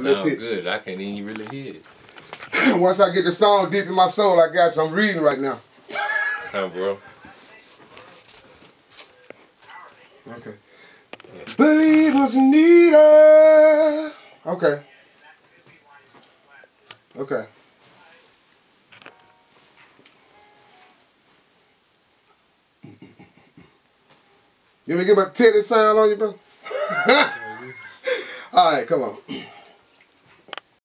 Sound good. I can't even really hear it. Once I get the song deep in my soul, I got you. I'm reading right now. Come, bro. Okay. Yeah. Believers need us. Okay. Okay. You want me to get my teddy sound on you, bro? All right, come on.